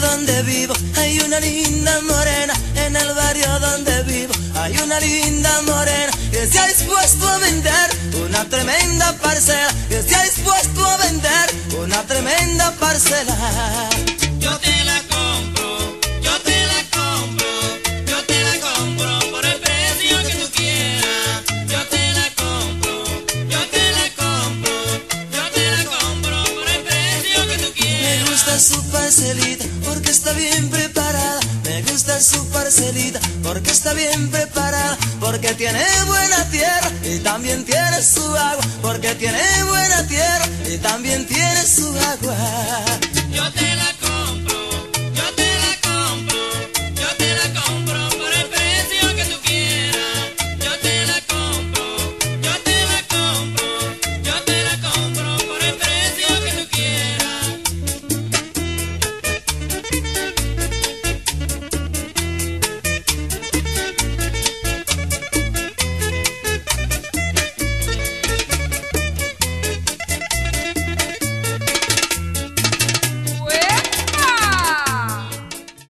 donde vivo. Hay una linda morena, en el barrio donde vivo. Hay una linda morena que se ha dispuesto a vender una tremenda parcela, que se ha dispuesto a vender una tremenda parcela. Parcelita porque está bien preparada. Me gusta su parcelita porque está bien preparada. Porque tiene buena tierra y también tiene su agua. Porque tiene buena tierra y también tiene su agua.